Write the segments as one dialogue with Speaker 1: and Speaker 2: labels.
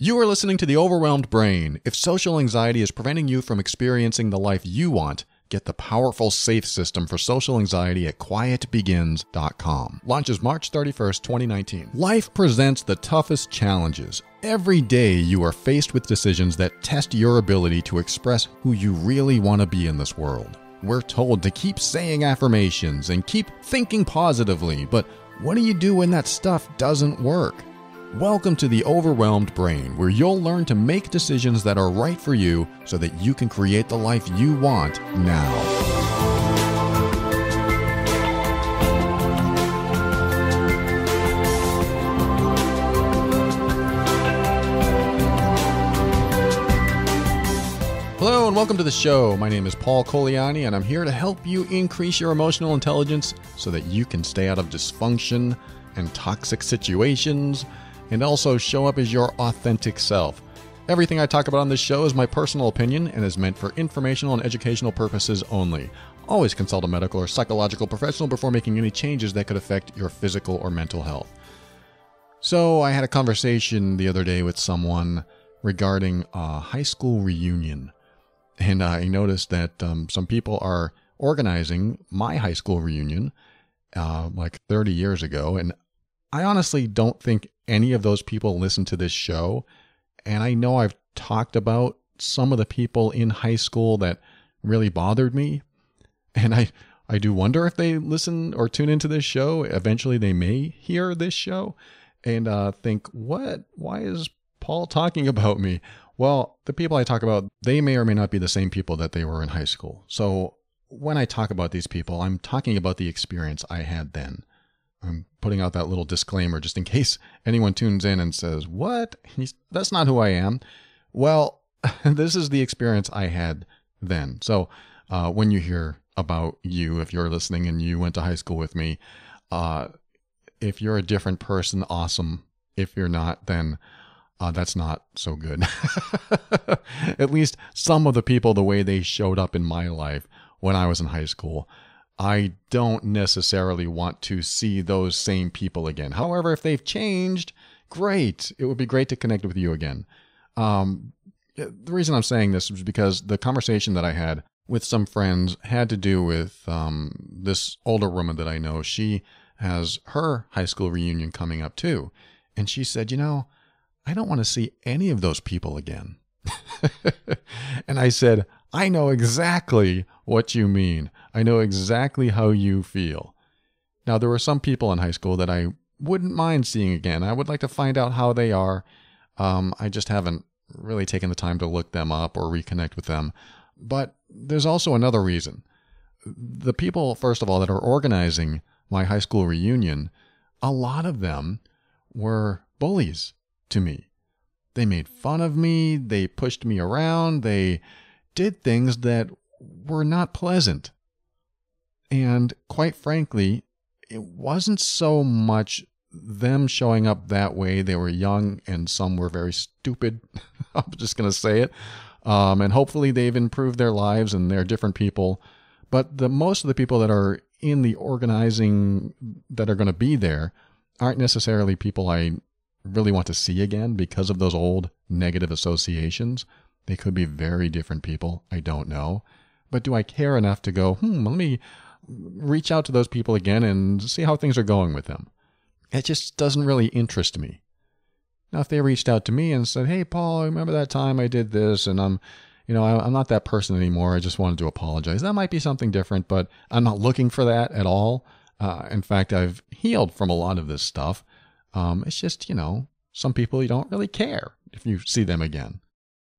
Speaker 1: You are listening to The Overwhelmed Brain. If social anxiety is preventing you from experiencing the life you want, get the powerful safe system for social anxiety at quietbegins.com. Launches March 31st, 2019. Life presents the toughest challenges. Every day you are faced with decisions that test your ability to express who you really want to be in this world. We're told to keep saying affirmations and keep thinking positively, but what do you do when that stuff doesn't work? Welcome to the Overwhelmed Brain, where you'll learn to make decisions that are right for you so that you can create the life you want now. Hello and welcome to the show. My name is Paul Colaianni, and I'm here to help you increase your emotional intelligence so that you can stay out of dysfunction and toxic situations and also show up as your authentic self. Everything I talk about on this show is my personal opinion and is meant for informational and educational purposes only. Always consult a medical or psychological professional before making any changes that could affect your physical or mental health. So, I had a conversation the other day with someone regarding a high school reunion, and I noticed that um, some people are organizing my high school reunion uh, like 30 years ago, and I honestly don't think any of those people listen to this show. And I know I've talked about some of the people in high school that really bothered me. And I, I do wonder if they listen or tune into this show. Eventually, they may hear this show and uh, think, what? Why is Paul talking about me? Well, the people I talk about, they may or may not be the same people that they were in high school. So when I talk about these people, I'm talking about the experience I had then. I'm putting out that little disclaimer just in case anyone tunes in and says, What? He's, that's not who I am. Well, this is the experience I had then. So uh, when you hear about you, if you're listening and you went to high school with me, uh, if you're a different person, awesome. If you're not, then uh, that's not so good. At least some of the people, the way they showed up in my life when I was in high school, I don't necessarily want to see those same people again. However, if they've changed, great. It would be great to connect with you again. Um, the reason I'm saying this is because the conversation that I had with some friends had to do with um, this older woman that I know. She has her high school reunion coming up too. And she said, You know, I don't want to see any of those people again. and I said, I know exactly what you mean. I know exactly how you feel. Now, there were some people in high school that I wouldn't mind seeing again. I would like to find out how they are. Um, I just haven't really taken the time to look them up or reconnect with them. But there's also another reason. The people, first of all, that are organizing my high school reunion, a lot of them were bullies to me. They made fun of me, they pushed me around, they did things that were not pleasant. And quite frankly, it wasn't so much them showing up that way. They were young and some were very stupid. I'm just going to say it. Um, and hopefully they've improved their lives and they're different people. But the most of the people that are in the organizing that are going to be there aren't necessarily people I really want to see again because of those old negative associations. They could be very different people. I don't know. But do I care enough to go, hmm, let me reach out to those people again and see how things are going with them? It just doesn't really interest me. Now, if they reached out to me and said, hey, Paul, remember that time I did this and I'm, you know, I'm not that person anymore. I just wanted to apologize. That might be something different, but I'm not looking for that at all. Uh, in fact, I've healed from a lot of this stuff. Um, it's just, you know, some people you don't really care if you see them again.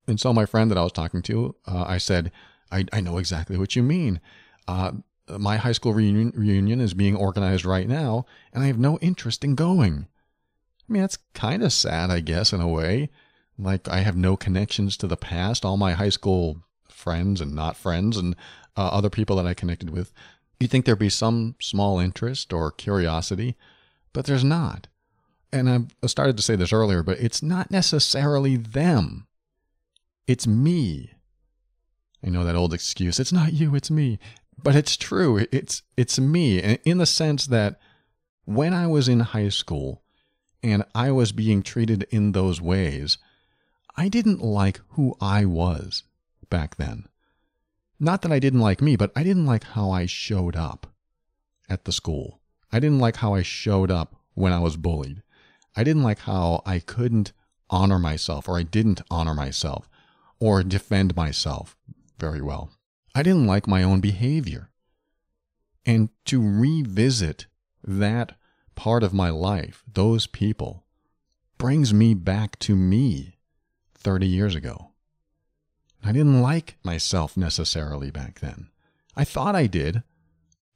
Speaker 1: And so my friend that I was talking to, uh, I said, I, I know exactly what you mean. Uh, my high school reunion, reunion is being organized right now, and I have no interest in going. I mean, that's kind of sad, I guess, in a way. Like, I have no connections to the past. All my high school friends and not friends and uh, other people that I connected with, you'd think there'd be some small interest or curiosity, but there's not. And I started to say this earlier, but it's not necessarily them. It's me. I know that old excuse. It's not you, it's me. But it's true. It's it's me in the sense that when I was in high school and I was being treated in those ways, I didn't like who I was back then. Not that I didn't like me, but I didn't like how I showed up at the school. I didn't like how I showed up when I was bullied. I didn't like how I couldn't honor myself or I didn't honor myself or defend myself very well. I didn't like my own behavior. And to revisit that part of my life, those people, brings me back to me 30 years ago. I didn't like myself necessarily back then. I thought I did.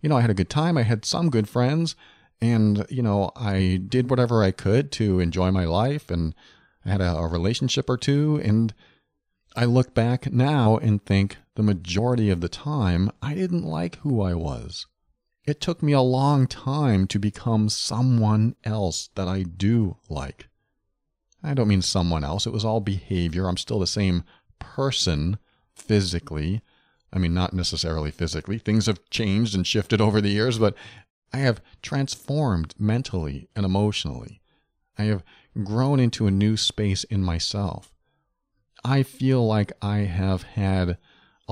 Speaker 1: You know, I had a good time, I had some good friends, and, you know, I did whatever I could to enjoy my life, and I had a, a relationship or two, and I look back now and think the majority of the time I didn't like who I was. It took me a long time to become someone else that I do like. I don't mean someone else. It was all behavior. I'm still the same person physically. I mean, not necessarily physically. Things have changed and shifted over the years, but I have transformed mentally and emotionally. I have grown into a new space in myself. I feel like I have had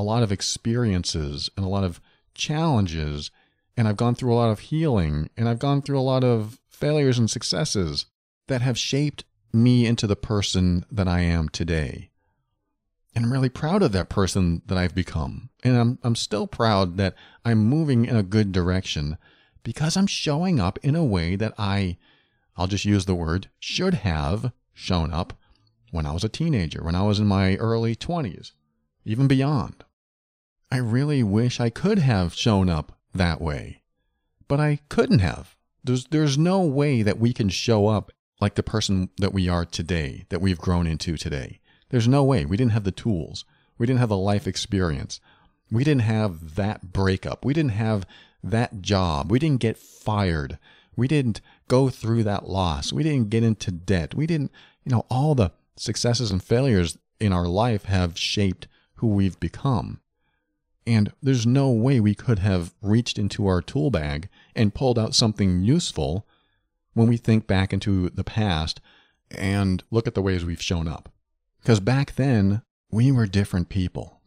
Speaker 1: a lot of experiences and a lot of challenges, and I've gone through a lot of healing, and I've gone through a lot of failures and successes that have shaped me into the person that I am today. And I'm really proud of that person that I've become. And I'm, I'm still proud that I'm moving in a good direction because I'm showing up in a way that I, I'll just use the word, should have shown up when I was a teenager, when I was in my early 20s, even beyond. I really wish I could have shown up that way, but I couldn't have. There's, there's no way that we can show up like the person that we are today, that we've grown into today. There's no way. We didn't have the tools. We didn't have the life experience. We didn't have that breakup. We didn't have that job. We didn't get fired. We didn't go through that loss. We didn't get into debt. We didn't, you know, all the successes and failures in our life have shaped who we've become. And there's no way we could have reached into our tool bag and pulled out something useful when we think back into the past and look at the ways we've shown up. Because back then, we were different people.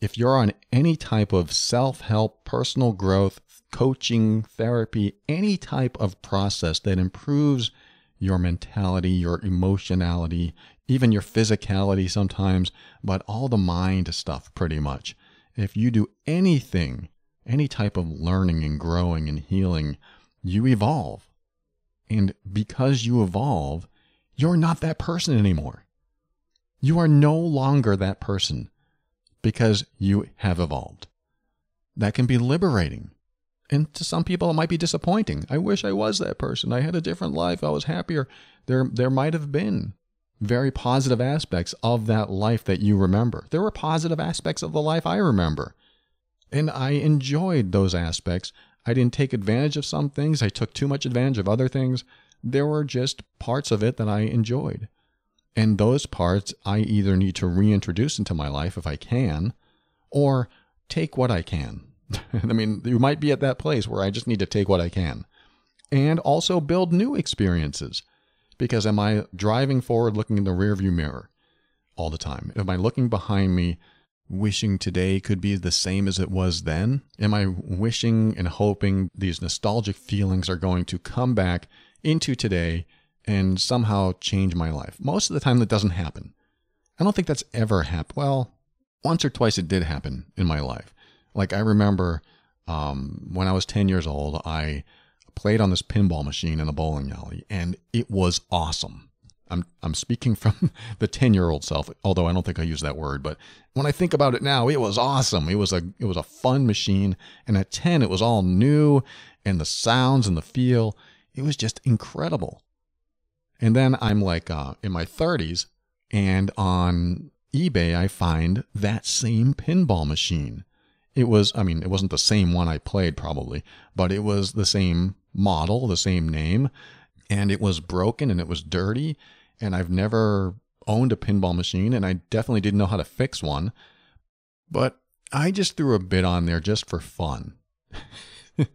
Speaker 1: If you're on any type of self help, personal growth, coaching, therapy, any type of process that improves your mentality, your emotionality, even your physicality sometimes, but all the mind stuff pretty much. If you do anything, any type of learning and growing and healing, you evolve. And because you evolve, you're not that person anymore. You are no longer that person because you have evolved. That can be liberating. And to some people, it might be disappointing. I wish I was that person. I had a different life. I was happier. There, there might have been very positive aspects of that life that you remember. There were positive aspects of the life I remember. And I enjoyed those aspects. I didn't take advantage of some things. I took too much advantage of other things. There were just parts of it that I enjoyed. And those parts I either need to reintroduce into my life if I can, or take what I can. I mean, you might be at that place where I just need to take what I can. And also build new experiences. Because am I driving forward looking in the rearview mirror all the time? Am I looking behind me wishing today could be the same as it was then? Am I wishing and hoping these nostalgic feelings are going to come back into today and somehow change my life? Most of the time, that doesn't happen. I don't think that's ever happened. Well, once or twice it did happen in my life. Like I remember um, when I was 10 years old, I played on this pinball machine in a bowling alley, and it was awesome. I'm I'm speaking from the 10 year old self, although I don't think I use that word. But when I think about it now, it was awesome. It was a it was a fun machine, and at 10, it was all new, and the sounds and the feel, it was just incredible. And then I'm like uh, in my 30s, and on eBay I find that same pinball machine. It was, I mean, it wasn't the same one I played probably, but it was the same model, the same name, and it was broken and it was dirty and I've never owned a pinball machine, and I definitely didn't know how to fix one. But I just threw a bid on there just for fun. you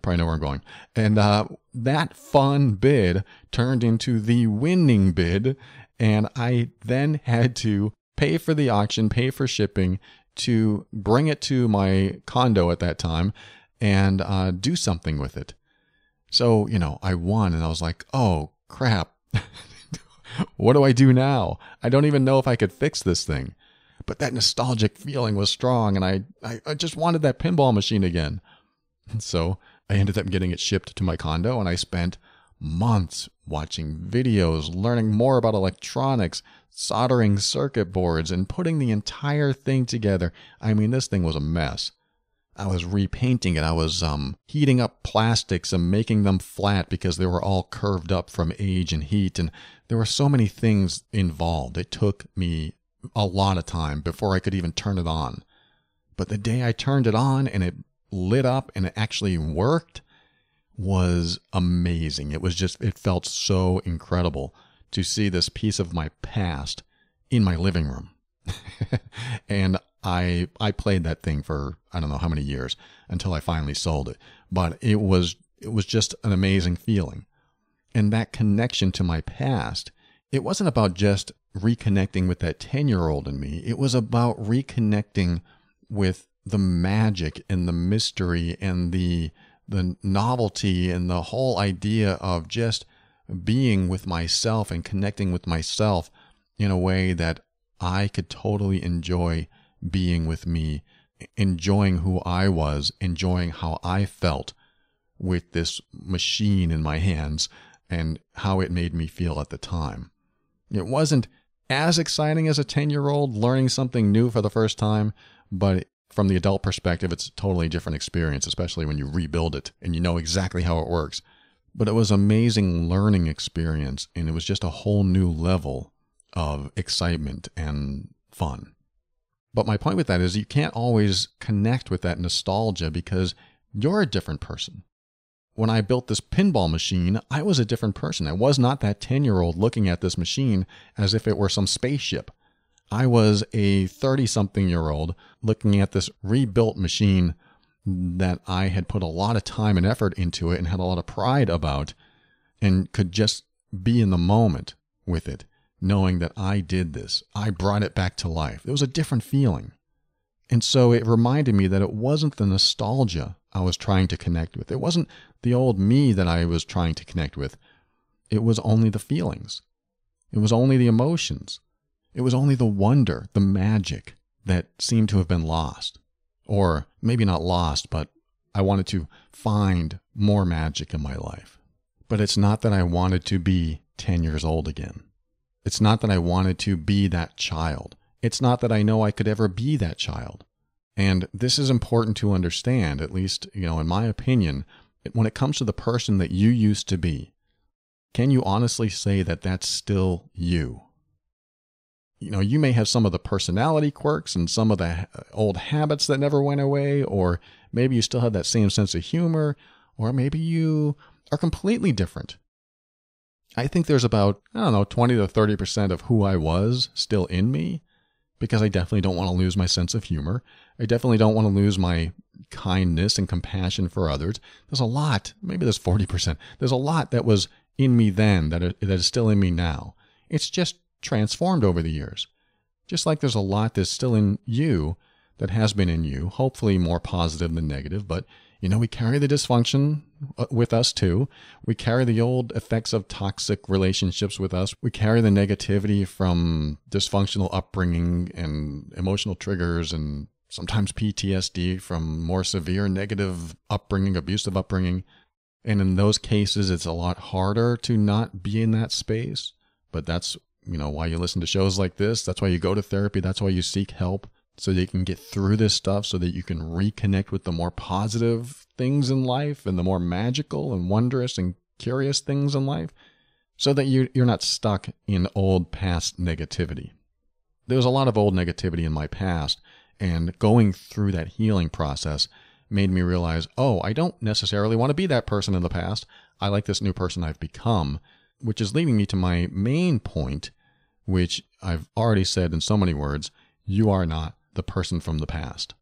Speaker 1: probably know where I'm going. And uh, that fun bid turned into the winning bid, And I then had to pay for the auction, pay for shipping to bring it to my condo at that time and uh, do something with it. So, you know, I won and I was like, oh crap. what do I do now? I don't even know if I could fix this thing. But that nostalgic feeling was strong and I, I, I just wanted that pinball machine again. So I ended up getting it shipped to my condo and I spent months watching videos, learning more about electronics, soldering circuit boards, and putting the entire thing together. I mean, this thing was a mess. I was repainting it. I was um, heating up plastics and making them flat because they were all curved up from age and heat. And there were so many things involved. It took me a lot of time before I could even turn it on. But the day I turned it on and it lit up and it actually worked was amazing. It was just, it felt so incredible to see this piece of my past in my living room. and I I played that thing for I don't know how many years until I finally sold it. But it was it was just an amazing feeling. And that connection to my past, it wasn't about just reconnecting with that 10-year-old in me. It was about reconnecting with the magic and the mystery and the the novelty and the whole idea of just being with myself and connecting with myself in a way that I could totally enjoy being with me, enjoying who I was, enjoying how I felt with this machine in my hands and how it made me feel at the time. It wasn't as exciting as a 10 year old learning something new for the first time, but from the adult perspective, it's a totally different experience, especially when you rebuild it and you know exactly how it works. But it was amazing learning experience and it was just a whole new level of excitement and fun. But my point with that is you can't always connect with that nostalgia because you're a different person. When I built this pinball machine, I was a different person. I was not that 10 year old looking at this machine as if it were some spaceship. I was a 30 something year old looking at this rebuilt machine that I had put a lot of time and effort into it and had a lot of pride about and could just be in the moment with it knowing that I did this. I brought it back to life. It was a different feeling. And so it reminded me that it wasn't the nostalgia I was trying to connect with. It wasn't the old me that I was trying to connect with. It was only the feelings. It was only the emotions. It was only the wonder, the magic that seemed to have been lost. Or maybe not lost, but I wanted to find more magic in my life. But it's not that I wanted to be 10 years old again. It's not that I wanted to be that child. It's not that I know I could ever be that child. And this is important to understand, at least, you know, in my opinion, when it comes to the person that you used to be. Can you honestly say that that's still you? You know, you may have some of the personality quirks and some of the uh, old habits that never went away, or maybe you still have that same sense of humor, or maybe you are completely different. I think there's about, I don't know, 20 to 30% of who I was still in me because I definitely don't want to lose my sense of humor. I definitely don't want to lose my kindness and compassion for others. There's a lot, maybe there's 40%. There's a lot that was in me then that, that is still in me now. It's just transformed over the years. Just like there's a lot that's still in you that has been in you, hopefully more positive than negative, but you know, we carry the dysfunction uh, with us too. We carry the old effects of toxic relationships with us. We carry the negativity from dysfunctional upbringing and emotional triggers and sometimes PTSD from more severe negative upbringing, abusive upbringing. And in those cases, it's a lot harder to not be in that space. But that's, you know, why you listen to shows like this. That's why you go to therapy. That's why you seek help so that you can get through this stuff so that you can reconnect with the more positive things in life and the more magical and wondrous and curious things in life so that you, you're not stuck in old past negativity. There was a lot of old negativity in my past, and going through that healing process made me realize oh, I don't necessarily want to be that person in the past. I like this new person I've become, which is leading me to my main point, which I've already said in so many words you are not the person from the past.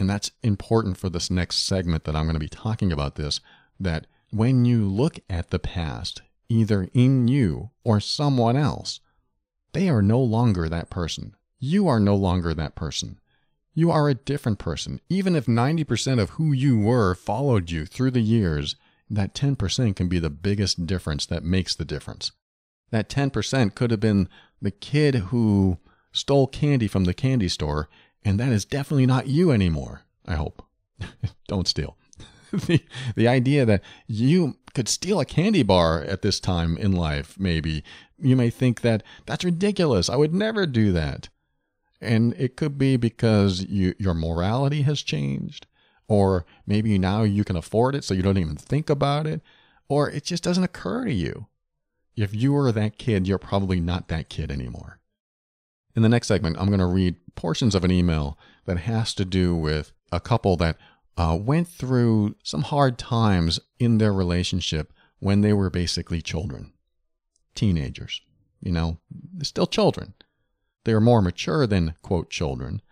Speaker 1: And that's important for this next segment that I'm going to be talking about this that when you look at the past, either in you or someone else, they are no longer that person. You are no longer that person. You are a different person. Even if 90% of who you were followed you through the years, that 10% can be the biggest difference that makes the difference. That 10% could have been the kid who stole candy from the candy store, and that is definitely not you anymore, I hope. Don't steal. the, the idea that you could steal a candy bar at this time in life, maybe, you may think that that's ridiculous. I would never do that. And it could be because you, your morality has changed, or maybe now you can afford it so you don't even think about it, or it just doesn't occur to you. If you were that kid, you're probably not that kid anymore. In the next segment, I'm going to read portions of an email that has to do with a couple that uh, went through some hard times in their relationship when they were basically children, teenagers. You know, they're still children. They are more mature than, quote, children.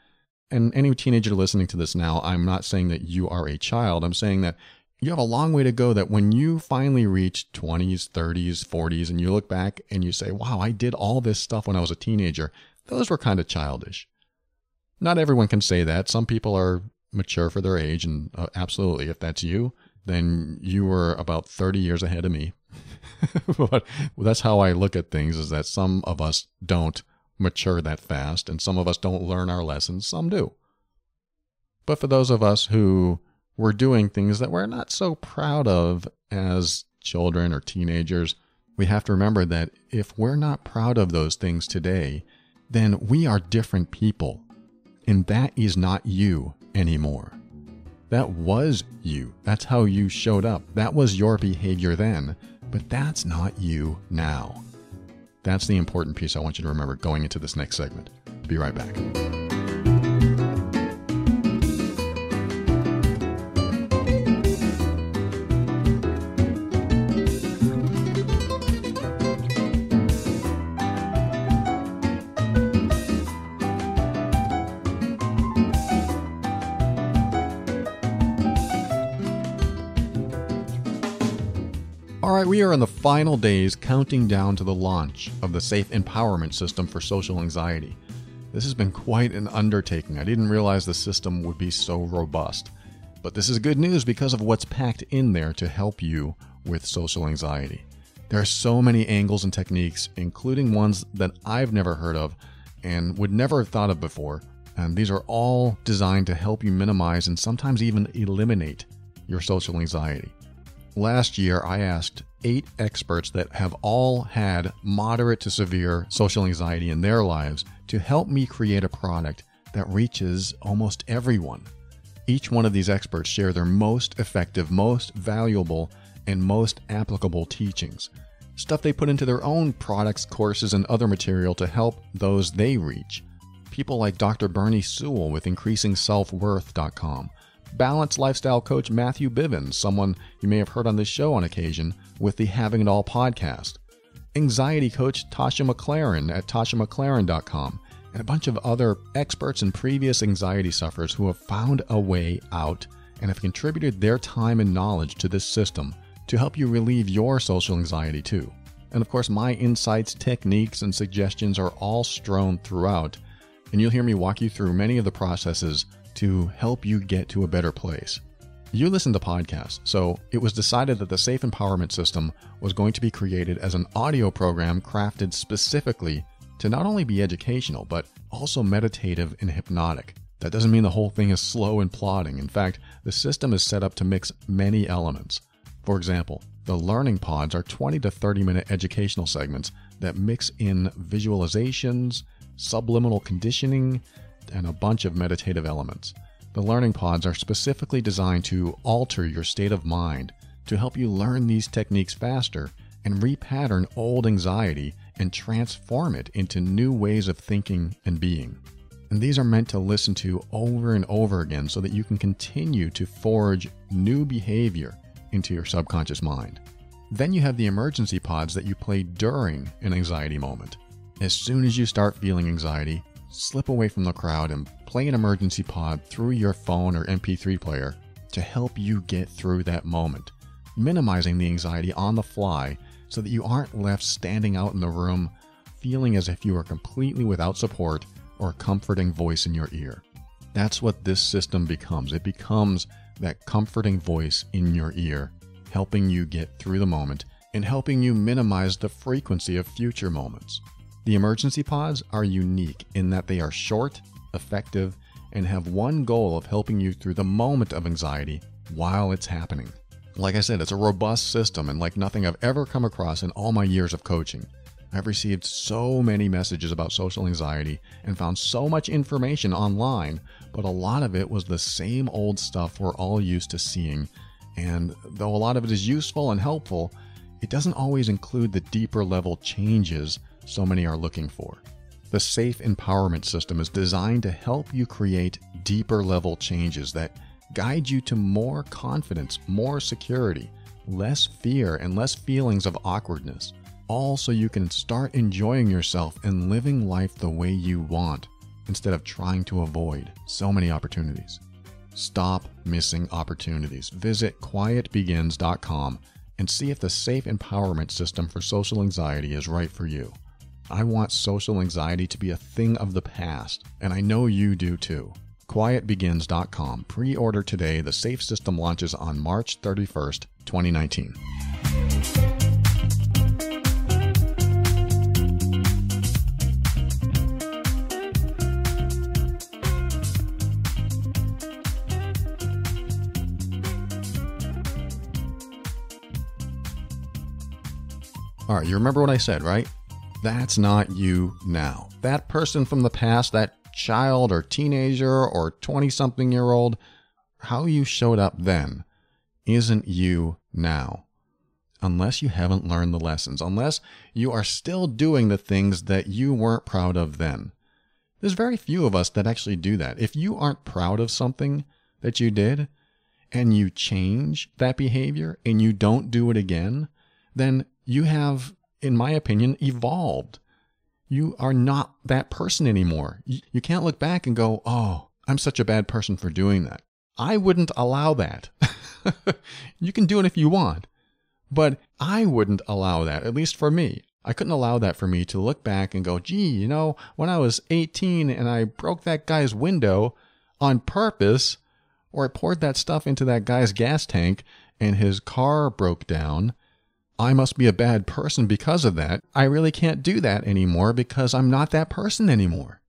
Speaker 1: And any teenager listening to this now, I'm not saying that you are a child. I'm saying that you have a long way to go that when you finally reach 20s, 30s, 40s, and you look back and you say, wow, I did all this stuff when I was a teenager, those were kind of childish. Not everyone can say that. Some people are mature for their age, and uh, absolutely, if that's you, then you were about 30 years ahead of me. but that's how I look at things is that some of us don't mature that fast, and some of us don't learn our lessons, some do. But for those of us who were doing things that we're not so proud of as children or teenagers, we have to remember that if we're not proud of those things today, then we are different people. And that is not you anymore. That was you. That's how you showed up. That was your behavior then, but that's not you now. That's the important piece I want you to remember going into this next segment. Be right back. We are in the final days counting down to the launch of the Safe Empowerment System for Social Anxiety. This has been quite an undertaking. I didn't realize the system would be so robust. But this is good news because of what's packed in there to help you with social anxiety. There are so many angles and techniques, including ones that I've never heard of and would never have thought of before. And these are all designed to help you minimize and sometimes even eliminate your social anxiety. Last year, I asked eight experts that have all had moderate to severe social anxiety in their lives to help me create a product that reaches almost everyone. Each one of these experts share their most effective, most valuable, and most applicable teachings. Stuff they put into their own products, courses, and other material to help those they reach. People like Dr. Bernie Sewell with IncreasingSelfWorth.com, balanced lifestyle coach Matthew Bivens, someone you may have heard on this show on occasion with the Having It All podcast, anxiety coach Tasha McLaren at tashamclaren.com, and a bunch of other experts and previous anxiety sufferers who have found a way out and have contributed their time and knowledge to this system to help you relieve your social anxiety too. And of course, my insights, techniques, and suggestions are all strewn throughout, and you'll hear me walk you through many of the processes to help you get to a better place. You listen to podcasts, so it was decided that the Safe Empowerment System was going to be created as an audio program crafted specifically to not only be educational, but also meditative and hypnotic. That doesn't mean the whole thing is slow and plodding. In fact, the system is set up to mix many elements. For example, the learning pods are 20 to 30 minute educational segments that mix in visualizations, subliminal conditioning, and a bunch of meditative elements. The learning pods are specifically designed to alter your state of mind to help you learn these techniques faster and repattern old anxiety and transform it into new ways of thinking and being. And these are meant to listen to over and over again so that you can continue to forge new behavior into your subconscious mind. Then you have the emergency pods that you play during an anxiety moment. As soon as you start feeling anxiety, slip away from the crowd and play an emergency pod through your phone or MP3 player to help you get through that moment, minimizing the anxiety on the fly so that you aren't left standing out in the room feeling as if you are completely without support or a comforting voice in your ear. That's what this system becomes. It becomes that comforting voice in your ear, helping you get through the moment and helping you minimize the frequency of future moments. The emergency pods are unique in that they are short, effective, and have one goal of helping you through the moment of anxiety while it's happening. Like I said, it's a robust system and like nothing I've ever come across in all my years of coaching. I've received so many messages about social anxiety and found so much information online, but a lot of it was the same old stuff we're all used to seeing. And though a lot of it is useful and helpful, it doesn't always include the deeper level changes so many are looking for. The Safe Empowerment System is designed to help you create deeper level changes that guide you to more confidence, more security, less fear, and less feelings of awkwardness all so you can start enjoying yourself and living life the way you want instead of trying to avoid so many opportunities. Stop missing opportunities. Visit quietbegins.com and see if the safe empowerment system for social anxiety is right for you. I want social anxiety to be a thing of the past, and I know you do too. QuietBegins.com. Pre order today. The safe system launches on March 31st, 2019. All right, you remember what I said, right? That's not you now. That person from the past, that child or teenager or 20 something year old, how you showed up then isn't you now. Unless you haven't learned the lessons, unless you are still doing the things that you weren't proud of then. There's very few of us that actually do that. If you aren't proud of something that you did and you change that behavior and you don't do it again, then you have, in my opinion, evolved. You are not that person anymore. You can't look back and go, oh, I'm such a bad person for doing that. I wouldn't allow that. you can do it if you want, but I wouldn't allow that, at least for me. I couldn't allow that for me to look back and go, gee, you know, when I was 18 and I broke that guy's window on purpose, or I poured that stuff into that guy's gas tank and his car broke down, I must be a bad person because of that. I really can't do that anymore because I'm not that person anymore.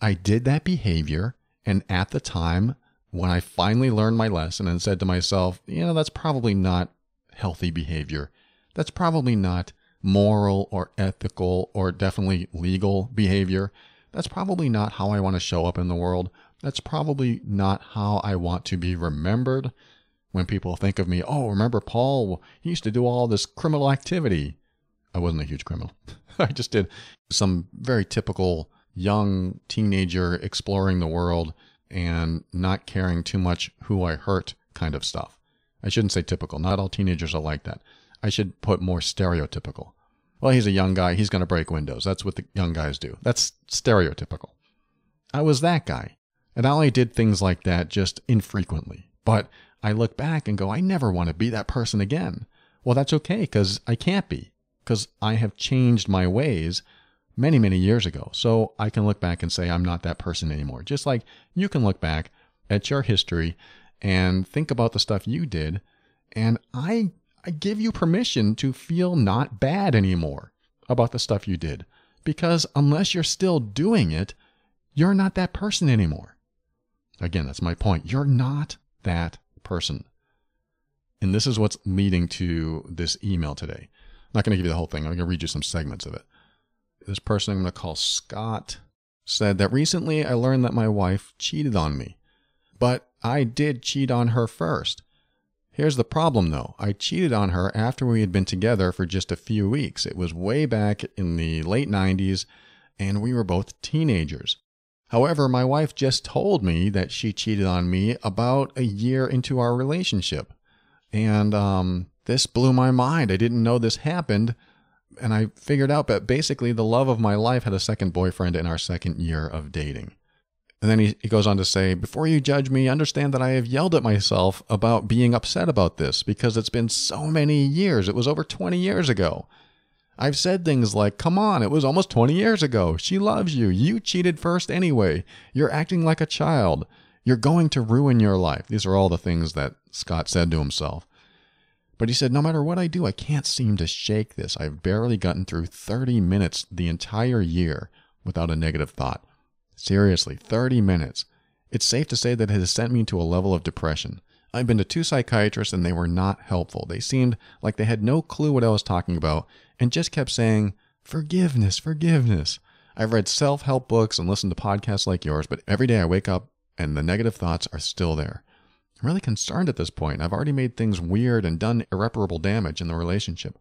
Speaker 1: I did that behavior, and at the time, when I finally learned my lesson and said to myself, you know, that's probably not healthy behavior. That's probably not moral or ethical or definitely legal behavior. That's probably not how I want to show up in the world. That's probably not how I want to be remembered when people think of me, oh, remember Paul? He used to do all this criminal activity. I wasn't a huge criminal. I just did some very typical young teenager exploring the world and not caring too much who I hurt kind of stuff. I shouldn't say typical. Not all teenagers are like that. I should put more stereotypical. Well, he's a young guy. He's going to break windows. That's what the young guys do. That's stereotypical. I was that guy. And I only did things like that just infrequently. But I look back and go, I never want to be that person again. Well, that's okay because I can't be because I have changed my ways many, many years ago. So I can look back and say, I'm not that person anymore. Just like you can look back at your history and think about the stuff you did. And I, I give you permission to feel not bad anymore about the stuff you did. Because unless you're still doing it, you're not that person anymore. Again, that's my point. You're not that person. And this is what's leading to this email today. I'm not going to give you the whole thing. I'm going to read you some segments of it. This person I'm going to call Scott said that recently I learned that my wife cheated on me, but I did cheat on her first. Here's the problem though. I cheated on her after we had been together for just a few weeks. It was way back in the late 90s, and we were both teenagers. However, my wife just told me that she cheated on me about a year into our relationship. And um, this blew my mind. I didn't know this happened. And I figured out that basically the love of my life had a second boyfriend in our second year of dating. And then he, he goes on to say, Before you judge me, understand that I have yelled at myself about being upset about this because it's been so many years. It was over 20 years ago. I've said things like, come on, it was almost 20 years ago. She loves you. You cheated first anyway. You're acting like a child. You're going to ruin your life. These are all the things that Scott said to himself. But he said, no matter what I do, I can't seem to shake this. I've barely gotten through 30 minutes the entire year without a negative thought. Seriously, 30 minutes. It's safe to say that it has sent me to a level of depression. I've been to two psychiatrists and they were not helpful. They seemed like they had no clue what I was talking about and just kept saying, forgiveness, forgiveness. I've read self help books and listened to podcasts like yours, but every day I wake up and the negative thoughts are still there. I'm really concerned at this point. I've already made things weird and done irreparable damage in the relationship.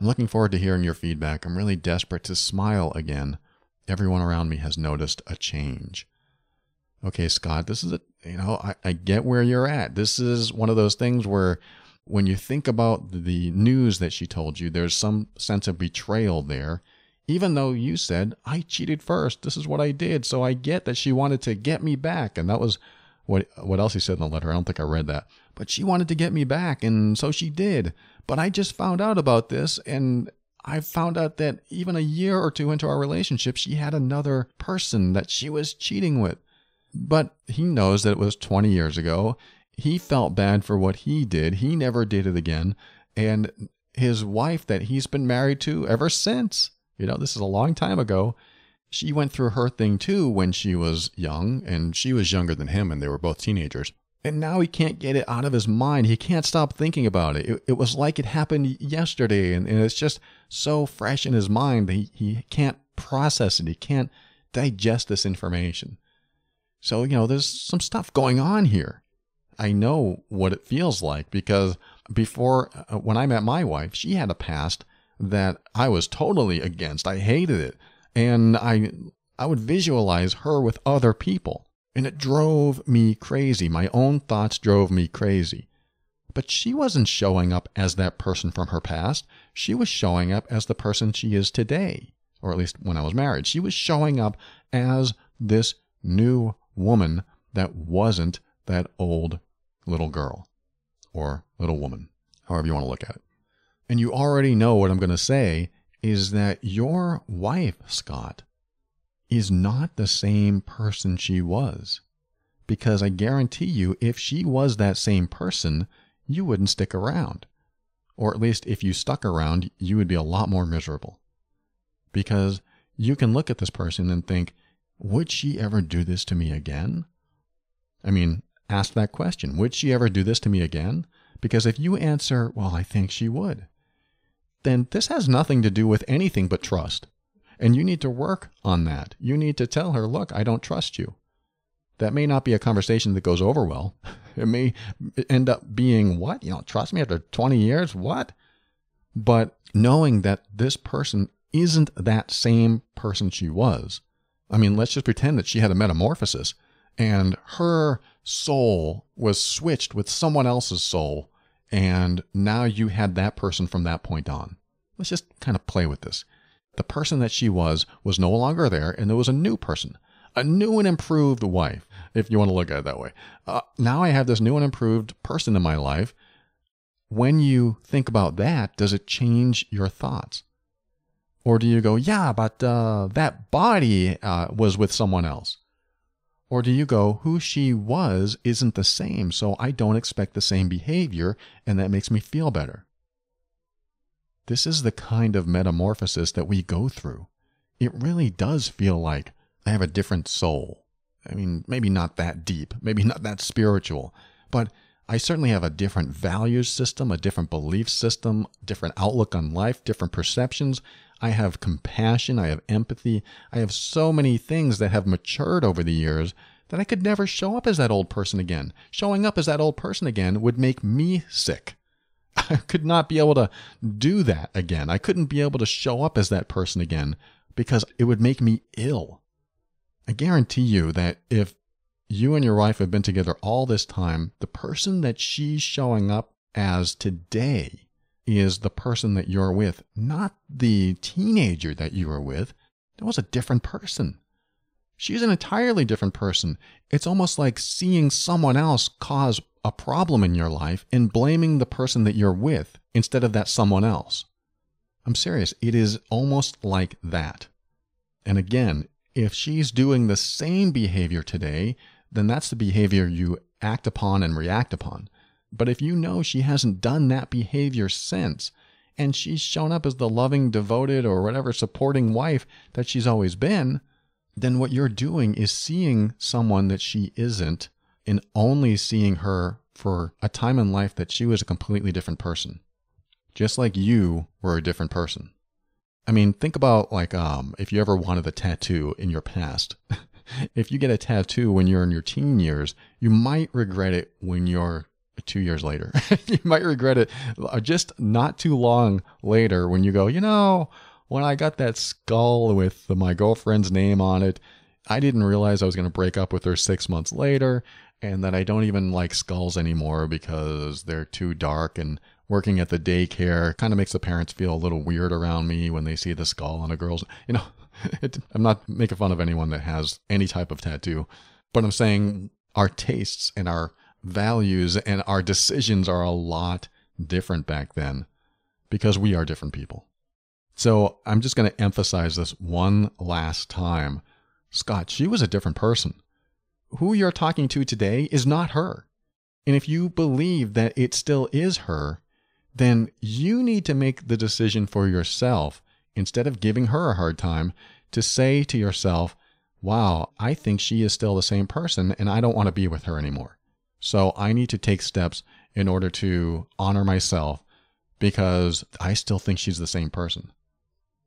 Speaker 1: I'm looking forward to hearing your feedback. I'm really desperate to smile again. Everyone around me has noticed a change. Okay, Scott, this is a, you know, I, I get where you're at. This is one of those things where when you think about the news that she told you, there's some sense of betrayal there. Even though you said, I cheated first, this is what I did. So I get that she wanted to get me back. And that was what what else he said in the letter. I don't think I read that. But she wanted to get me back, and so she did. But I just found out about this, and I found out that even a year or two into our relationship, she had another person that she was cheating with. But he knows that it was 20 years ago. He felt bad for what he did. He never did it again. And his wife that he's been married to ever since, you know, this is a long time ago, she went through her thing too when she was young, and she was younger than him, and they were both teenagers. And now he can't get it out of his mind. He can't stop thinking about it. It, it was like it happened yesterday, and, and it's just so fresh in his mind that he, he can't process it. He can't digest this information. So, you know, there's some stuff going on here. I know what it feels like because before, uh, when I met my wife, she had a past that I was totally against. I hated it and I I would visualize her with other people, and it drove me crazy. My own thoughts drove me crazy. But she wasn't showing up as that person from her past. She was showing up as the person she is today, or at least when I was married. She was showing up as this new woman that wasn't that old little girl or little woman, however you want to look at it. And you already know what I'm going to say is that your wife, Scott, is not the same person she was. Because I guarantee you, if she was that same person, you wouldn't stick around. Or at least if you stuck around, you would be a lot more miserable. Because you can look at this person and think, would she ever do this to me again? I mean, ask that question. Would she ever do this to me again? Because if you answer, well, I think she would, then this has nothing to do with anything but trust. And you need to work on that. You need to tell her, look, I don't trust you. That may not be a conversation that goes over well. It may end up being, what? You don't trust me after 20 years? What? But knowing that this person isn't that same person she was. I mean, let's just pretend that she had a metamorphosis and her soul was switched with someone else's soul and now you had that person from that point on. Let's just kind of play with this. The person that she was was no longer there, and there was a new person, a new and improved wife, if you want to look at it that way. Uh, now I have this new and improved person in my life. When you think about that, does it change your thoughts? Or do you go, yeah, but uh, that body uh, was with someone else? Or do you go, who she was isn't the same, so I don't expect the same behavior, and that makes me feel better? This is the kind of metamorphosis that we go through. It really does feel like I have a different soul. I mean, maybe not that deep, maybe not that spiritual, but I certainly have a different values system, a different belief system, different outlook on life, different perceptions. I have compassion. I have empathy. I have so many things that have matured over the years that I could never show up as that old person again. Showing up as that old person again would make me sick. I could not be able to do that again. I couldn't be able to show up as that person again because it would make me ill. I guarantee you that if you and your wife have been together all this time, the person that she's showing up as today is the person that you're with, not the teenager that you were with. That was a different person. She's an entirely different person. It's almost like seeing someone else cause a problem in your life and blaming the person that you're with instead of that someone else. I'm serious. It is almost like that. And again, if she's doing the same behavior today, then that's the behavior you act upon and react upon. But if you know she hasn't done that behavior since, and she's shown up as the loving, devoted, or whatever supporting wife that she's always been, then what you're doing is seeing someone that she isn't and only seeing her for a time in life that she was a completely different person. Just like you were a different person. I mean, think about like um, if you ever wanted a tattoo in your past. if you get a tattoo when you're in your teen years, you might regret it when you're two years later. you might regret it uh, just not too long later when you go, you know, when I got that skull with my girlfriend's name on it, I didn't realize I was going to break up with her six months later and that I don't even like skulls anymore because they're too dark and working at the daycare kind of makes the parents feel a little weird around me when they see the skull on a girl's, you know, it, I'm not making fun of anyone that has any type of tattoo, but I'm saying our tastes and our values and our decisions are a lot different back then because we are different people. So I'm just going to emphasize this one last time. Scott, she was a different person. Who you're talking to today is not her. And if you believe that it still is her, then you need to make the decision for yourself instead of giving her a hard time to say to yourself, wow, I think she is still the same person and I don't want to be with her anymore. So I need to take steps in order to honor myself because I still think she's the same person.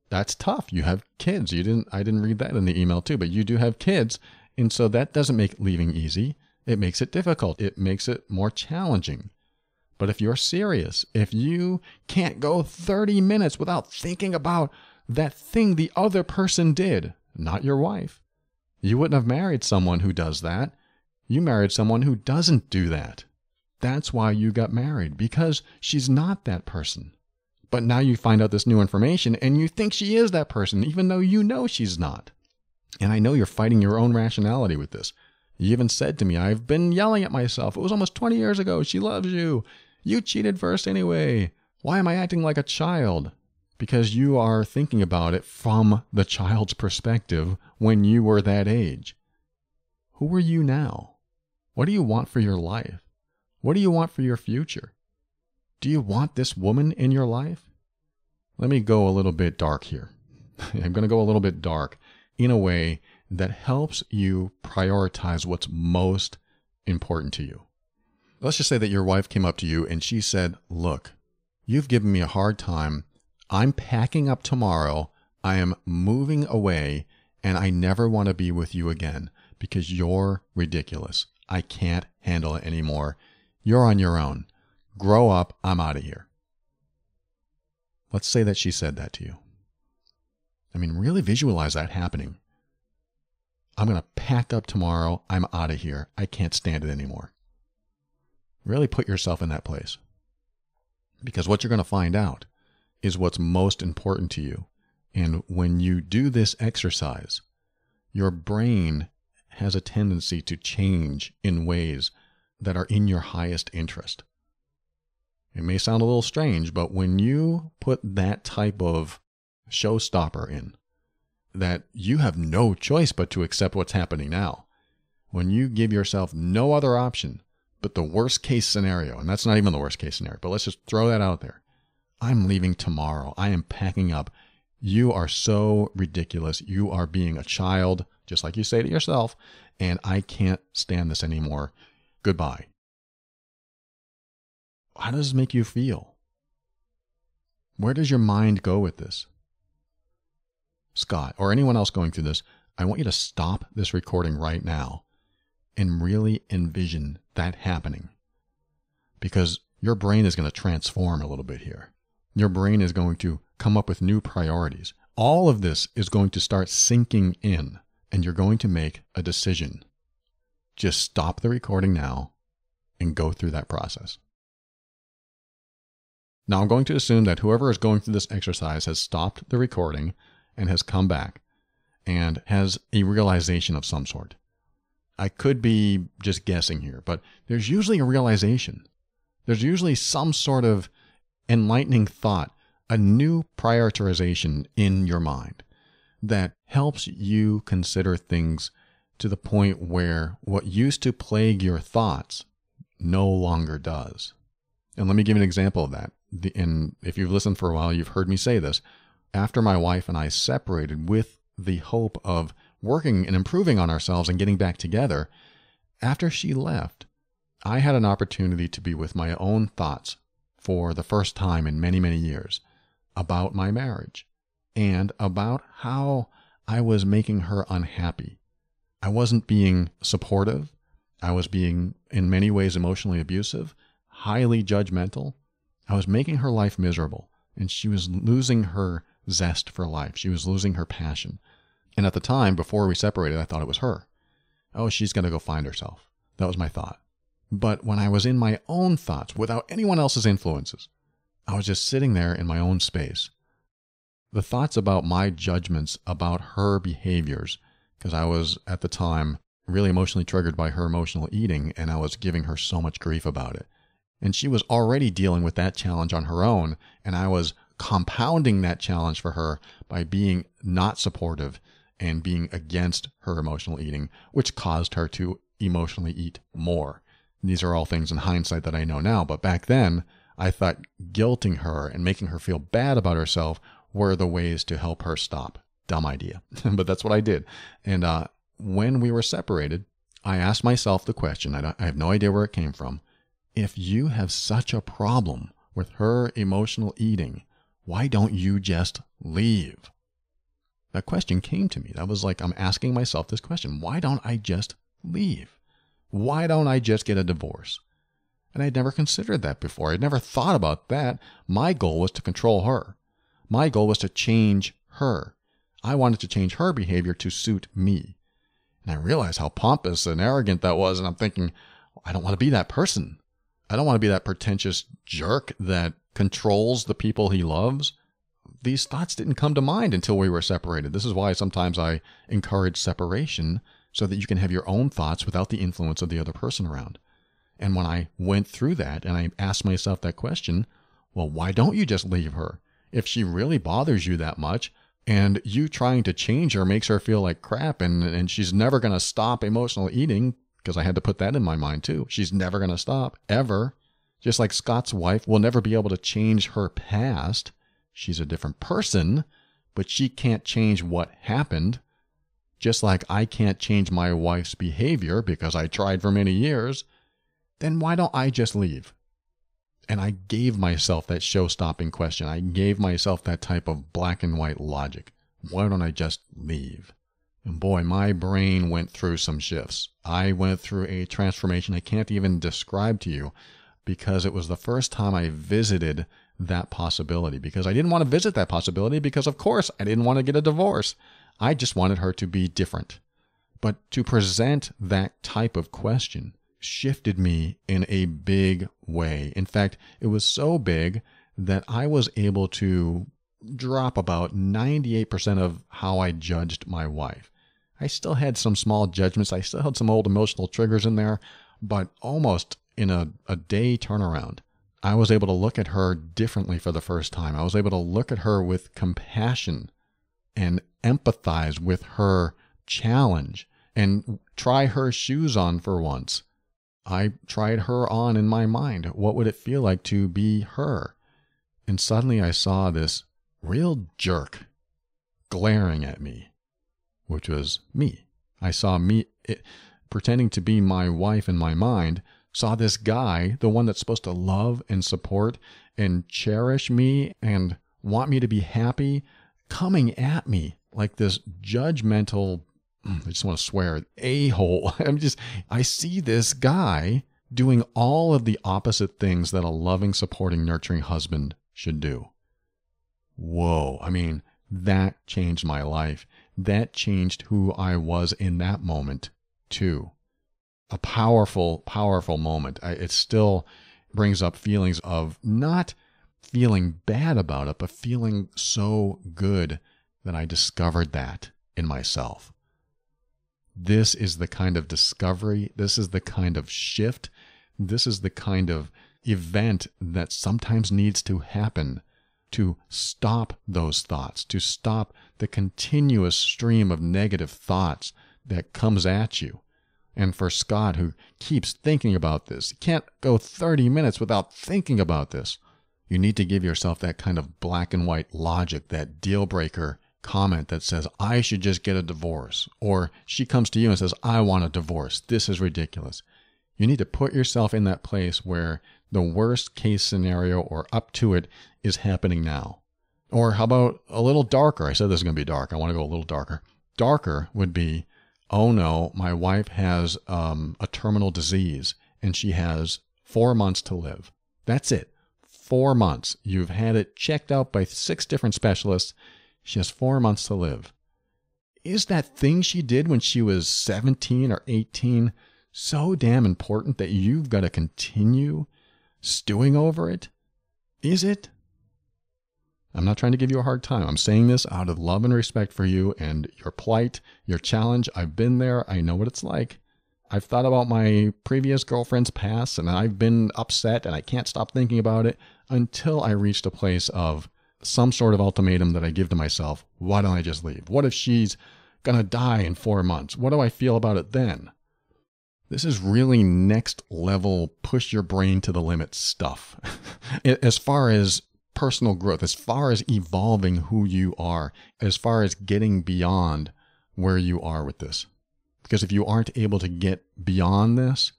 Speaker 1: That's tough. You have kids. You didn't I didn't read that in the email too, but you do have kids. And so that doesn't make leaving easy. It makes it difficult. It makes it more challenging. But if you're serious, if you can't go 30 minutes without thinking about that thing the other person did, not your wife, you wouldn't have married someone who does that. You married someone who doesn't do that. That's why you got married, because she's not that person. But now you find out this new information and you think she is that person, even though you know she's not. And I know you're fighting your own rationality with this. You even said to me, I've been yelling at myself. It was almost 20 years ago. She loves you. You cheated first anyway. Why am I acting like a child? Because you are thinking about it from the child's perspective when you were that age. Who are you now? What do you want for your life? What do you want for your future? Do you want this woman in your life? Let me go a little bit dark here. I'm going to go a little bit dark in a way that helps you prioritize what's most important to you. Let's just say that your wife came up to you and she said, Look, you've given me a hard time. I'm packing up tomorrow. I am moving away and I never want to be with you again because you're ridiculous. I can't handle it anymore. You're on your own. Grow up. I'm out of here. Let's say that she said that to you. I mean, really visualize that happening. I'm going to pack up tomorrow. I'm out of here. I can't stand it anymore. Really put yourself in that place. Because what you're going to find out is what's most important to you. And when you do this exercise, your brain has a tendency to change in ways that are in your highest interest. It may sound a little strange, but when you put that type of showstopper in, that you have no choice but to accept what's happening now, when you give yourself no other option but the worst case scenario, and that's not even the worst case scenario, but let's just throw that out there. I'm leaving tomorrow. I am packing up. You are so ridiculous. You are being a child, just like you say to yourself, and I can't stand this anymore. Goodbye. How does this make you feel? Where does your mind go with this? Scott, or anyone else going through this, I want you to stop this recording right now and really envision that happening. Because your brain is going to transform a little bit here. Your brain is going to come up with new priorities. All of this is going to start sinking in, and you're going to make a decision. Just stop the recording now and go through that process. Now, I'm going to assume that whoever is going through this exercise has stopped the recording and has come back and has a realization of some sort. I could be just guessing here, but there's usually a realization. There's usually some sort of enlightening thought a new prioritization in your mind that helps you consider things to the point where what used to plague your thoughts no longer does. And let me give an example of that. And if you've listened for a while, you've heard me say this. After my wife and I separated with the hope of working and improving on ourselves and getting back together, after she left, I had an opportunity to be with my own thoughts for the first time in many, many years about my marriage and about how I was making her unhappy. I wasn't being supportive. I was being, in many ways, emotionally abusive, highly judgmental. I was making her life miserable, and she was losing her zest for life. She was losing her passion. And at the time, before we separated, I thought it was her. Oh, she's going to go find herself. That was my thought. But when I was in my own thoughts, without anyone else's influences, I was just sitting there in my own space. The thoughts about my judgments about her behaviors, because I was at the time really emotionally triggered by her emotional eating and I was giving her so much grief about it. And she was already dealing with that challenge on her own, and I was compounding that challenge for her by being not supportive and being against her emotional eating, which caused her to emotionally eat more. These are all things in hindsight that I know now, but back then, I thought guilting her and making her feel bad about herself were the ways to help her stop. Dumb idea, but that's what I did. And uh, when we were separated, I asked myself the question I, I have no idea where it came from. If you have such a problem with her emotional eating, why don't you just leave? That question came to me. That was like, I'm asking myself this question why don't I just leave? Why don't I just get a divorce? And I'd never considered that before. I'd never thought about that. My goal was to control her. My goal was to change her. I wanted to change her behavior to suit me. And I realized how pompous and arrogant that was. And I'm thinking, I don't want to be that person. I don't want to be that pretentious jerk that controls the people he loves. These thoughts didn't come to mind until we were separated. This is why sometimes I encourage separation so that you can have your own thoughts without the influence of the other person around. And when I went through that and I asked myself that question, well, why don't you just leave her? If she really bothers you that much and you trying to change her makes her feel like crap and, and she's never going to stop emotional eating, because I had to put that in my mind too. She's never going to stop, ever. Just like Scott's wife will never be able to change her past. She's a different person, but she can't change what happened. Just like I can't change my wife's behavior because I tried for many years then why don't I just leave? And I gave myself that show stopping question. I gave myself that type of black and white logic. Why don't I just leave? And boy, my brain went through some shifts. I went through a transformation I can't even describe to you because it was the first time I visited that possibility. Because I didn't want to visit that possibility because, of course, I didn't want to get a divorce. I just wanted her to be different. But to present that type of question shifted me in a big way. In fact, it was so big that I was able to drop about 98% of how I judged my wife. I still had some small judgments, I still had some old emotional triggers in there, but almost in a, a day turnaround, I was able to look at her differently for the first time. I was able to look at her with compassion and empathize with her challenge and try her shoes on for once I tried her on in my mind. What would it feel like to be her? And suddenly I saw this real jerk glaring at me, which was me. I saw me it, pretending to be my wife in my mind, saw this guy, the one that's supposed to love and support and cherish me and want me to be happy, coming at me like this judgmental I just want to swear, a hole. I'm just, I see this guy doing all of the opposite things that a loving, supporting, nurturing husband should do. Whoa. I mean, that changed my life. That changed who I was in that moment, too. A powerful, powerful moment. I, it still brings up feelings of not feeling bad about it, but feeling so good that I discovered that in myself. This is the kind of discovery, this is the kind of shift, this is the kind of event that sometimes needs to happen to stop those thoughts, to stop the continuous stream of negative thoughts that comes at you. And for Scott, who keeps thinking about this, can't go 30 minutes without thinking about this. You need to give yourself that kind of black and white logic, that deal breaker comment that says, I should just get a divorce. Or she comes to you and says, I want a divorce. This is ridiculous. You need to put yourself in that place where the worst case scenario or up to it is happening now. Or how about a little darker? I said this is going to be dark. I want to go a little darker. Darker would be oh no, my wife has um, a terminal disease and she has four months to live. That's it. Four months. You've had it checked out by six different specialists. She has four months to live. Is that thing she did when she was 17 or 18 so damn important that you've got to continue stewing over it? Is it? I'm not trying to give you a hard time. I'm saying this out of love and respect for you and your plight, your challenge. I've been there. I know what it's like. I've thought about my previous girlfriend's past and I've been upset and I can't stop thinking about it until I reached a place of some sort of ultimatum that I give to myself. Why don't I just leave? What if she's going to die in four months? What do I feel about it then? This is really next level, push your brain to the limit stuff. as far as personal growth, as far as evolving who you are, as far as getting beyond where you are with this. Because if you aren't able to get beyond this,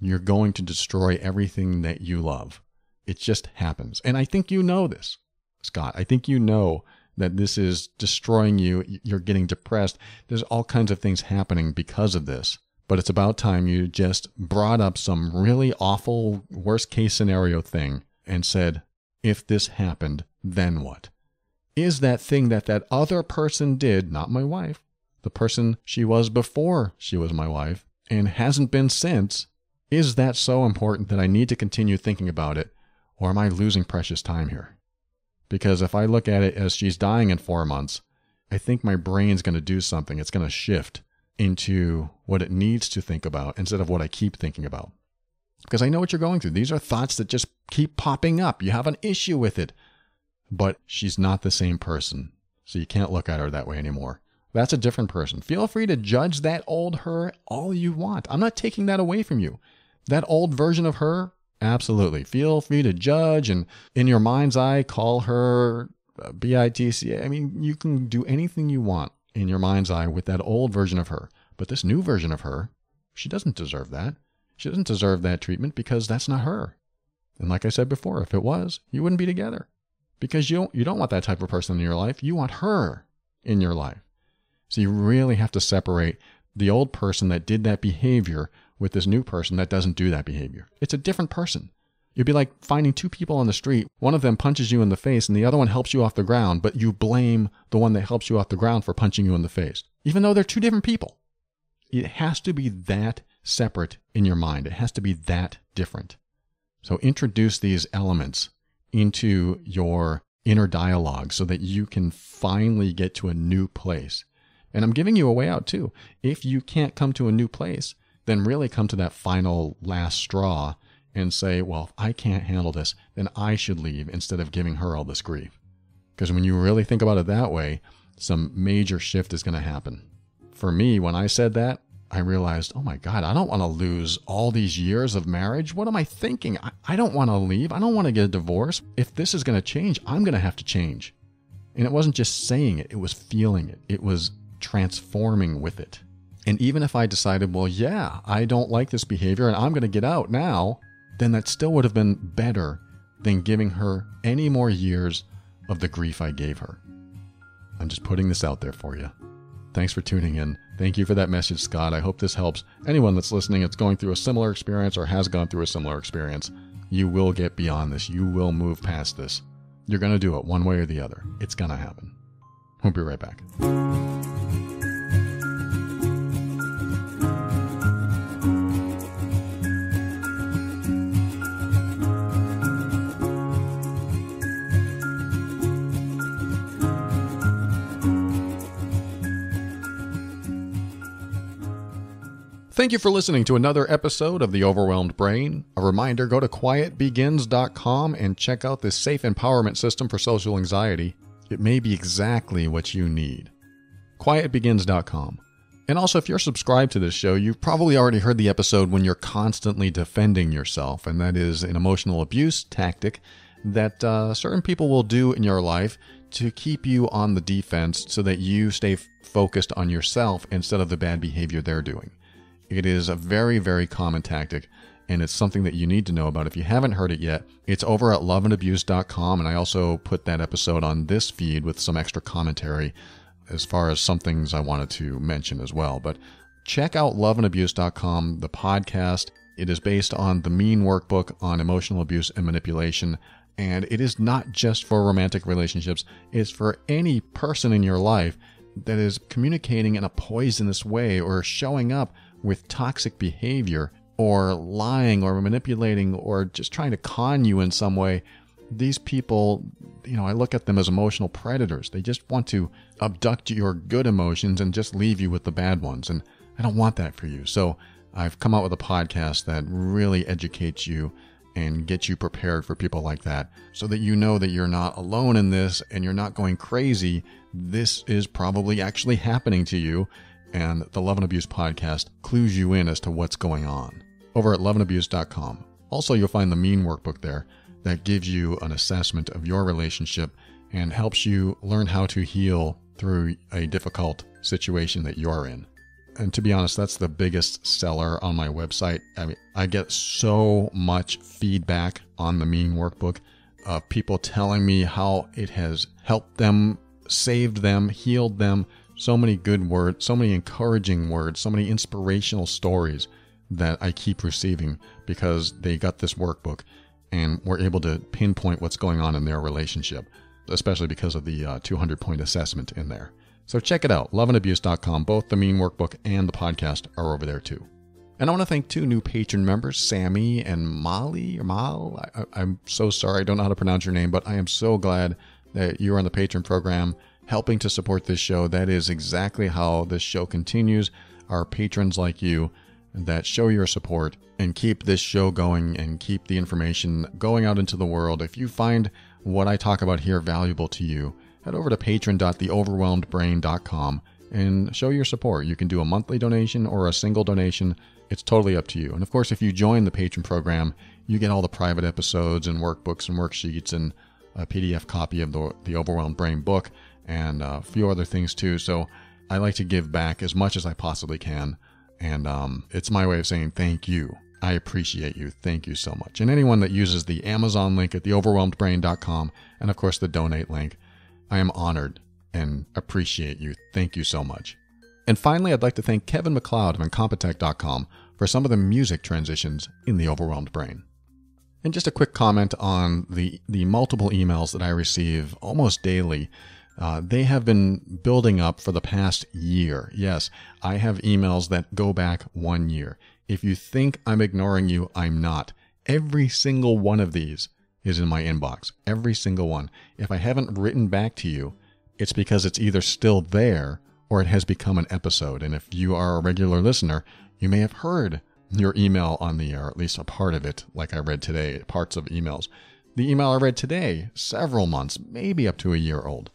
Speaker 1: you're going to destroy everything that you love. It just happens. And I think you know this, Scott. I think you know that this is destroying you. You're getting depressed. There's all kinds of things happening because of this. But it's about time you just brought up some really awful, worst case scenario thing and said, if this happened, then what? Is that thing that that other person did, not my wife, the person she was before she was my wife, and hasn't been since, is that so important that I need to continue thinking about it, or am I losing precious time here? Because if I look at it as she's dying in four months, I think my brain's going to do something. It's going to shift into what it needs to think about instead of what I keep thinking about because I know what you're going through. These are thoughts that just keep popping up. You have an issue with it, but she's not the same person. So you can't look at her that way anymore. That's a different person. Feel free to judge that old her all you want. I'm not taking that away from you. That old version of her, absolutely. Feel free to judge and in your mind's eye call her uh, BITC. I mean, you can do anything you want in your mind's eye with that old version of her. But this new version of her, she doesn't deserve that. She doesn't deserve that treatment because that's not her. And like I said before, if it was, you wouldn't be together. Because you don't you don't want that type of person in your life. You want her in your life. So you really have to separate the old person that did that behavior with this new person that doesn't do that behavior. It's a different person. It'd be like finding two people on the street. One of them punches you in the face and the other one helps you off the ground, but you blame the one that helps you off the ground for punching you in the face, even though they're two different people. It has to be that separate in your mind. It has to be that different. So introduce these elements into your inner dialogue so that you can finally get to a new place. And I'm giving you a way out too. If you can't come to a new place, then really come to that final last straw and say, well, if I can't handle this, then I should leave instead of giving her all this grief. Because when you really think about it that way, some major shift is going to happen. For me, when I said that, I realized, oh my God, I don't want to lose all these years of marriage. What am I thinking? I, I don't want to leave. I don't want to get a divorce. If this is going to change, I'm going to have to change. And it wasn't just saying it, it was feeling it, it was transforming with it. And even if I decided, well, yeah, I don't like this behavior and I'm going to get out now, then that still would have been better than giving her any more years of the grief I gave her. I'm just putting this out there for you. Thanks for tuning in. Thank you for that message, Scott. I hope this helps anyone that's listening that's going through a similar experience or has gone through a similar experience. You will get beyond this. You will move past this. You're going to do it one way or the other. It's going to happen. We'll be right back. Thank you for listening to another episode of The Overwhelmed Brain. A reminder go to quietbegins.com and check out this safe empowerment system for social anxiety. It may be exactly what you need. Quietbegins.com. And also, if you're subscribed to this show, you've probably already heard the episode when you're constantly defending yourself, and that is an emotional abuse tactic that uh, certain people will do in your life to keep you on the defense so that you stay f- focused on yourself instead of the bad behavior they're doing. It is a very, very common tactic, and it's something that you need to know about. If you haven't heard it yet, it's over at loveandabuse.com, and I also put that episode on this feed with some extra commentary as far as some things I wanted to mention as well. But check out loveandabuse.com, the podcast. It is based on the Mean Workbook on emotional abuse and manipulation. And it is not just for romantic relationships, it's for any person in your life that is communicating in a poisonous way or showing up with toxic behavior or lying or manipulating or just trying to con you in some way these people, you know, I look at them as emotional predators. They just want to abduct your good emotions and just leave you with the bad ones. And I don't want that for you. So I've come out with a podcast that really educates you and gets you prepared for people like that so that you know that you're not alone in this and you're not going crazy. This is probably actually happening to you. And the Love and Abuse podcast clues you in as to what's going on over at loveandabuse.com. Also, you'll find the mean workbook there that gives you an assessment of your relationship and helps you learn how to heal through a difficult situation that you're in. And to be honest, that's the biggest seller on my website. I mean, I get so much feedback on the Mean Workbook of people telling me how it has helped them, saved them, healed them. So many good words, so many encouraging words, so many inspirational stories that I keep receiving because they got this workbook and we're able to pinpoint what's going on in their relationship, especially because of the uh, 200 point assessment in there. So check it out, loveandabuse.com. Both the Mean Workbook and the podcast are over there too. And I want to thank two new patron members, Sammy and Molly or Mal. I, am so sorry, I don't know how to pronounce your name, but I am so glad that you're on the patron program helping to support this show. That is exactly how this show continues. Our patrons like you that show your support and keep this show going and keep the information going out into the world. If you find what I talk about here valuable to you, head over to patron.theoverwhelmedbrain.com and show your support. You can do a monthly donation or a single donation. It's totally up to you. And of course, if you join the patron program, you get all the private episodes and workbooks and worksheets and a PDF copy of the, the Overwhelmed Brain book and a few other things too. So I like to give back as much as I possibly can. And um, it's my way of saying thank you. I appreciate you. Thank you so much. And anyone that uses the Amazon link at theoverwhelmedbrain.com and, of course, the donate link, I am honored and appreciate you. Thank you so much. And finally, I'd like to thank Kevin MacLeod of Incompetech.com for some of the music transitions in The Overwhelmed Brain. And just a quick comment on the, the multiple emails that I receive almost daily uh, they have been building up for the past year. Yes, I have emails that go back one year. If you think I'm ignoring you, I'm not. Every single one of these is in my inbox. Every single one. If I haven't written back to you, it's because it's either still there or it has become an episode. And if you are a regular listener, you may have heard your email on the air, at least a part of it, like I read today, parts of emails. The email I read today, several months, maybe up to a year old.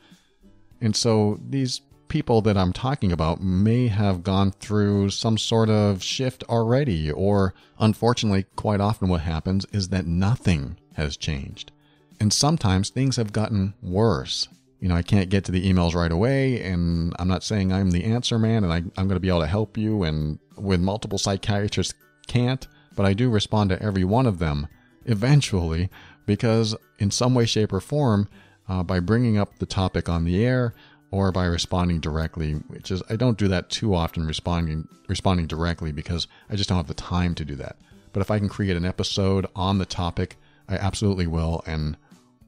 Speaker 1: And so these people that I'm talking about may have gone through some sort of shift already, or unfortunately, quite often what happens is that nothing has changed. And sometimes things have gotten worse. You know, I can't get to the emails right away, and I'm not saying I'm the answer man and I, am going to be able to help you, and with multiple psychiatrists can't, but I do respond to every one of them eventually because, in some way, shape, or form, uh, by bringing up the topic on the air or by responding directly, which is I don't do that too often responding responding directly because I just don't have the time to do that. But if I can create an episode on the topic, I absolutely will and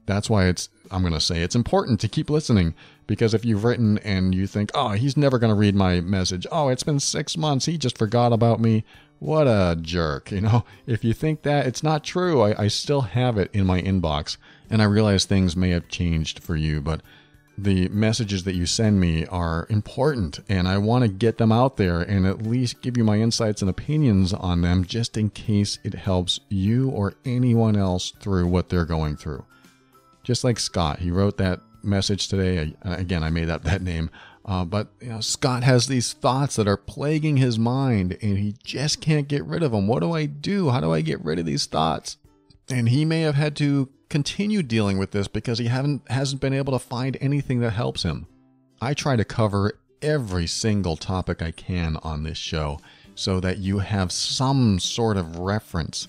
Speaker 1: that's why it's I'm going to say it's important to keep listening because if you've written and you think, "Oh, he's never going to read my message. Oh, it's been 6 months. He just forgot about me." What a jerk, you know? If you think that, it's not true. I, I still have it in my inbox and I realize things may have changed for you, but the messages that you send me are important and I want to get them out there and at least give you my insights and opinions on them just in case it helps you or anyone else through what they're going through. Just like Scott, he wrote that message today. Again, I made up that name. Uh, but you know, Scott has these thoughts that are plaguing his mind and he just can't get rid of them. What do I do? How do I get rid of these thoughts? And he may have had to continue dealing with this because he haven't hasn't been able to find anything that helps him. I try to cover every single topic I can on this show so that you have some sort of reference.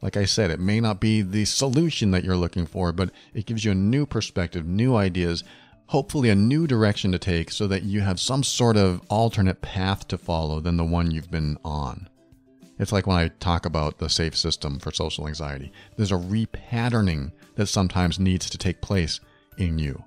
Speaker 1: Like I said, it may not be the solution that you're looking for, but it gives you a new perspective, new ideas, hopefully a new direction to take so that you have some sort of alternate path to follow than the one you've been on. It's like when I talk about the SAFE system for social anxiety. There's a repatterning that sometimes needs to take place in you.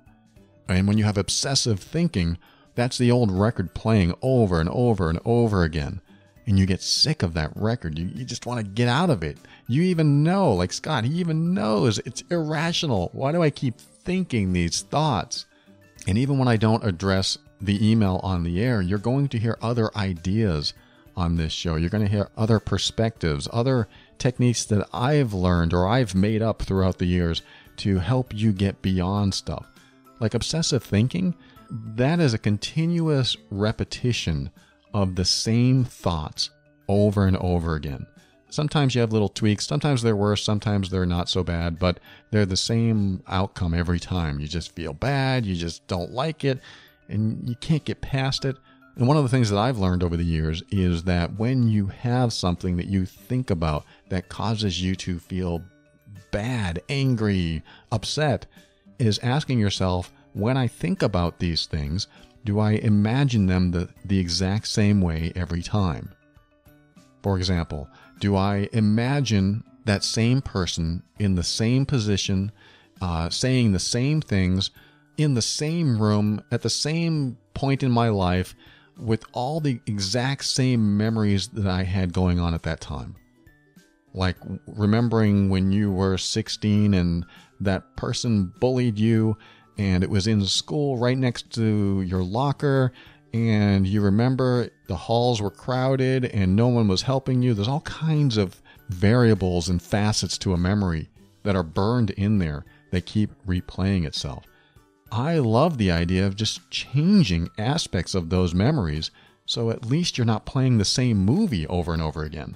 Speaker 1: And when you have obsessive thinking, that's the old record playing over and over and over again. And you get sick of that record. You, you just want to get out of it. You even know, like Scott, he even knows it's irrational. Why do I keep thinking these thoughts? And even when I don't address the email on the air, you're going to hear other ideas on this show. You're going to hear other perspectives, other techniques that I've learned or I've made up throughout the years to help you get beyond stuff. Like obsessive thinking, that is a continuous repetition of the same thoughts over and over again. Sometimes you have little tweaks, sometimes they're worse, sometimes they're not so bad, but they're the same outcome every time. You just feel bad, you just don't like it, and you can't get past it. And one of the things that I've learned over the years is that when you have something that you think about that causes you to feel bad, angry, upset, is asking yourself, when I think about these things, do I imagine them the, the exact same way every time? For example, do I imagine that same person in the same position, uh, saying the same things, in the same room, at the same point in my life, with all the exact same memories that I had going on at that time. Like remembering when you were 16 and that person bullied you, and it was in school right next to your locker, and you remember the halls were crowded and no one was helping you. There's all kinds of variables and facets to a memory that are burned in there that keep replaying itself. I love the idea of just changing aspects of those memories so at least you're not playing the same movie over and over again.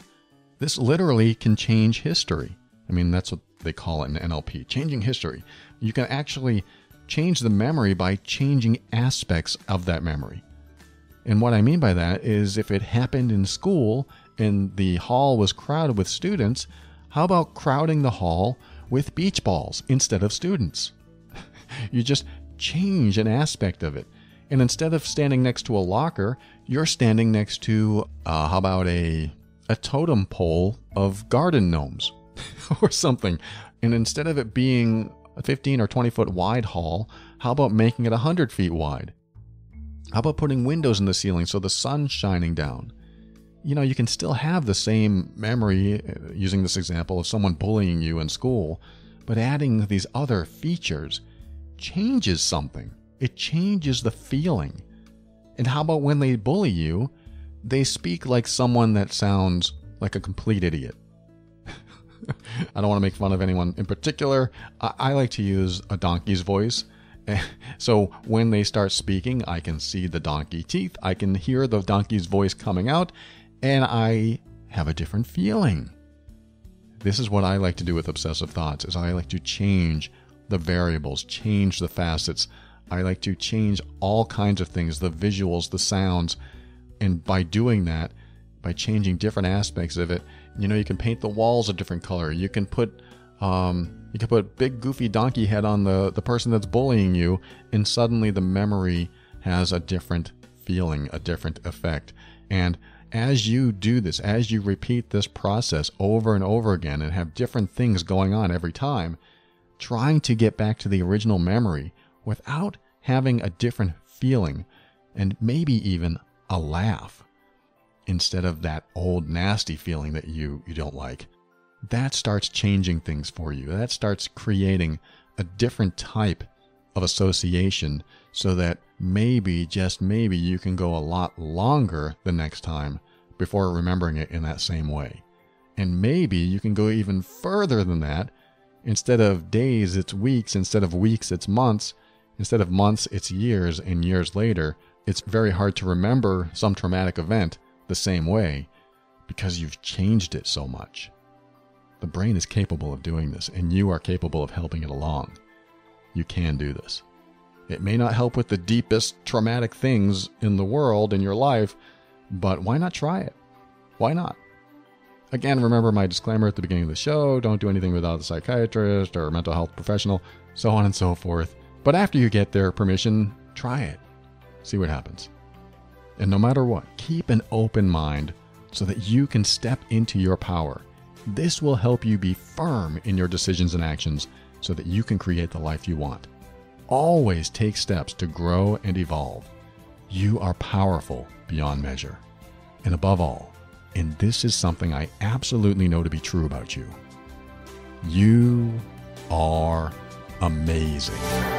Speaker 1: This literally can change history. I mean, that's what they call it in NLP changing history. You can actually change the memory by changing aspects of that memory. And what I mean by that is if it happened in school and the hall was crowded with students, how about crowding the hall with beach balls instead of students? you just change an aspect of it. And instead of standing next to a locker, you're standing next to, uh, how about a, a totem pole of garden gnomes or something. And instead of it being a 15 or 20 foot wide hall, how about making it 100 feet wide? How about putting windows in the ceiling so the sun's shining down? You know, you can still have the same memory, uh, using this example of someone bullying you in school, but adding these other features changes something. It changes the feeling. And how about when they bully you, they speak like someone that sounds like a complete idiot? I don't want to make fun of anyone in particular. I, I like to use a donkey's voice. so when they start speaking, I can see the donkey teeth, I can hear the donkey's voice coming out, and I have a different feeling. This is what I like to do with obsessive thoughts is I like to change the variables, change the facets. I like to change all kinds of things, the visuals, the sounds. And by doing that, by changing different aspects of it, you know, you can paint the walls a different color. You can put um, you can put big goofy donkey head on the, the person that's bullying you, and suddenly the memory has a different feeling, a different effect. And as you do this, as you repeat this process over and over again and have different things going on every time, trying to get back to the original memory without having a different feeling and maybe even a laugh instead of that old nasty feeling that you, you don't like. That starts changing things for you. That starts creating a different type of association so that maybe, just maybe, you can go a lot longer the next time before remembering it in that same way. And maybe you can go even further than that. Instead of days, it's weeks. Instead of weeks, it's months. Instead of months, it's years. And years later, it's very hard to remember some traumatic event the same way because you've changed it so much. The brain is capable of doing this, and you are capable of helping it along. You can do this. It may not help with the deepest traumatic things in the world in your life, but why not try it? Why not? Again, remember my disclaimer at the beginning of the show don't do anything without a psychiatrist or a mental health professional, so on and so forth. But after you get their permission, try it. See what happens. And no matter what, keep an open mind so that you can step into your power. This will help you be firm in your decisions and actions so that you can create the life you want. Always take steps to grow and evolve. You are powerful beyond measure. And above all, and this is something I absolutely know to be true about you. You are amazing.